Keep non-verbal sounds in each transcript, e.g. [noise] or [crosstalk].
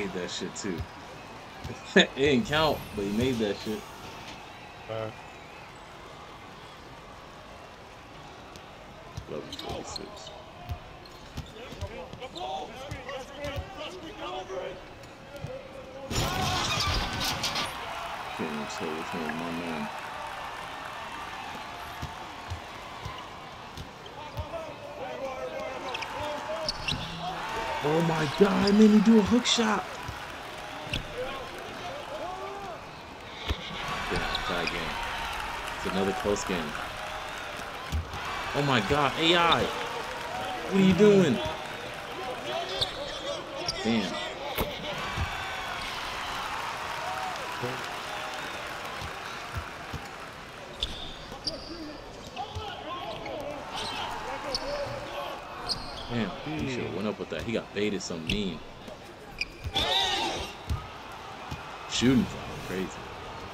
made that shit too. [laughs] it didn't count, but he made that shit. Uh, Level 46. Can't even tell which one my man. Oh my god, it made me do a hook shot. Yeah, tie game. It's another close game. Oh my god, AI! What are you doing? Damn. Damn, he should have went up with that. He got baited so mean. Shooting foul, crazy.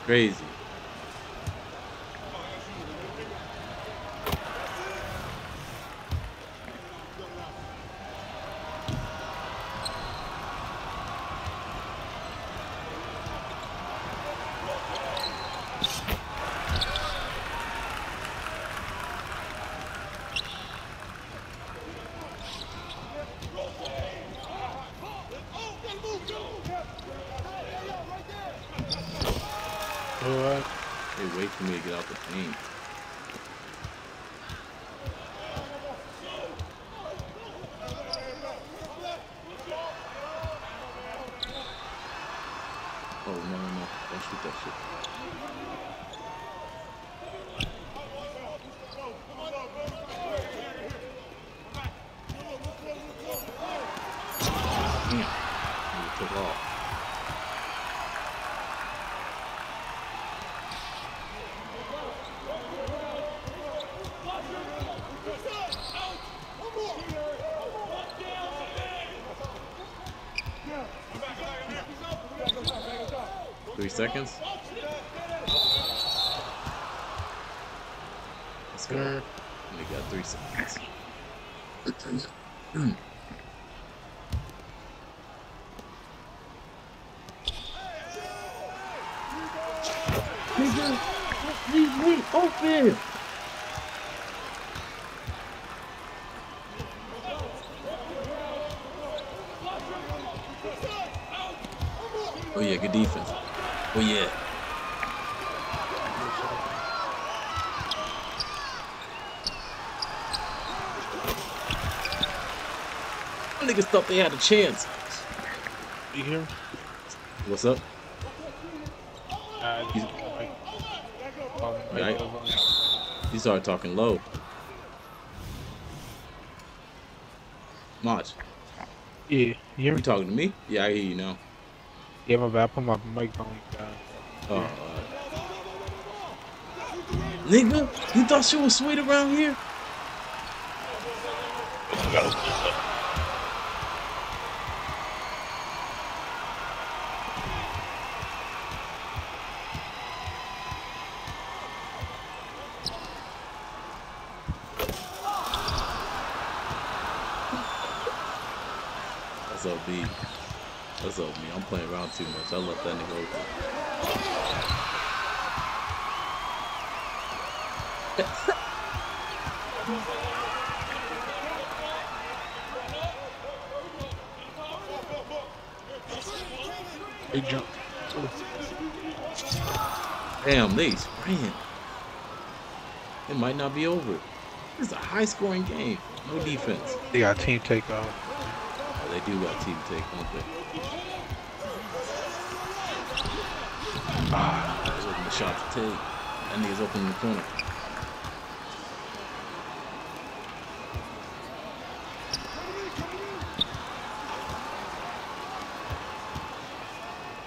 Crazy. Wait for me to get out the paint. Oh no no no! Don't shoot that shit. Damn. He took off. Three seconds. Let's go. We got three seconds. Nigga, leave me open. Oh yeah, good defense. Oh yeah. Niggas thought they had a chance. You hear? me? What's up? Uh, He's- like, um, Right. You started talking low. Mach, Yeah, you hear you talking to me? Yeah, I hear you now. Yeah, my bad. I put my microphone down. Oh, alright. Nigga, you thought she was sweet around here? What's up, B? What's up, me? I'm playing around too much. I left that nigga open. Big jump. Damn, they spraying. It might not be over. It's a high scoring game. No defense. They got team takeoff. Oh, they do got team take, don't they? Ah, was open the shot to take. That nigga's open in the corner.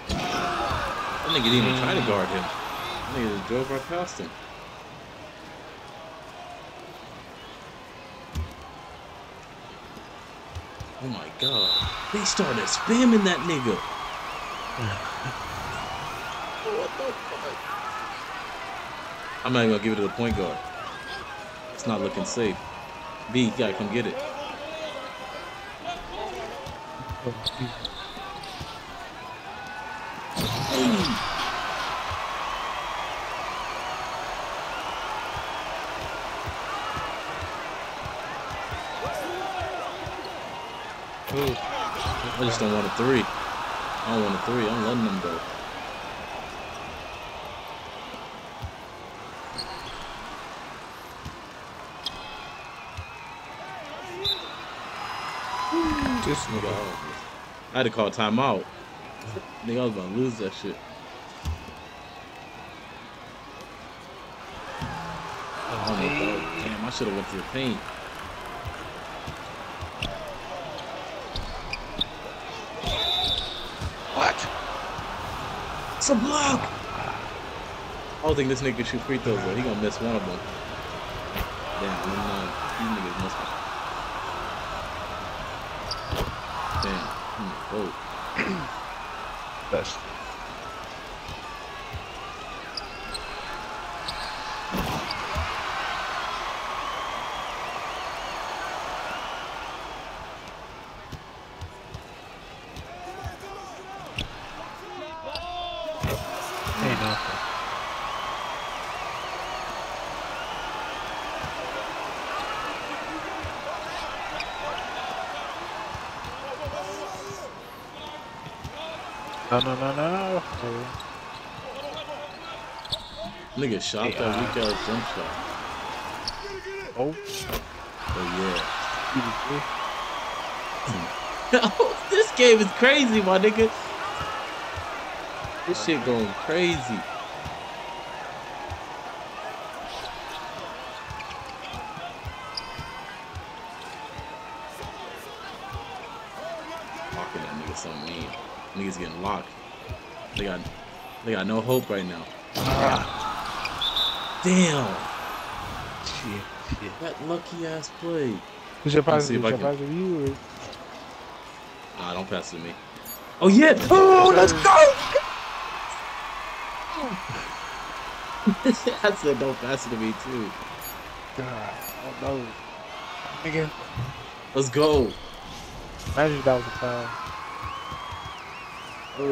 That nigga didn't even try to guard him. That nigga just drove right past him. Oh my god. They started spamming that nigga. [laughs] what the fuck? I'm not even gonna give it to the point guard. It's not looking safe. B, you gotta come get it. Ooh. I just don't want a three. I don't want a three. I'm letting them go. This Nigga. I had to call timeout. Nigga, I was about to lose that shit. Oh god. Damn, I should have went to the paint. What? It's a block! I don't think this nigga can shoot free throws though. He gonna miss one of them. Damn, one nine. These niggas must Damn. Oh. [clears throat] Best. No, no, no, no, no. Nigga shot Hey, that weak ass jump shot. Oh, Oh yeah. [laughs] this game is crazy, my nigga. This shit going crazy. Locking that nigga so mean. Niggas getting locked. They got they got no hope right now. Ah. Damn. shit, shit. That lucky ass play. Who's your Let's see positive? if Who's your can- You or? Nah, don't pass it to me. Oh yeah! Oh, let's go! [laughs] I said don't pass it to me too. God, oh no. Nigga, Let's go. imagine that was a foul.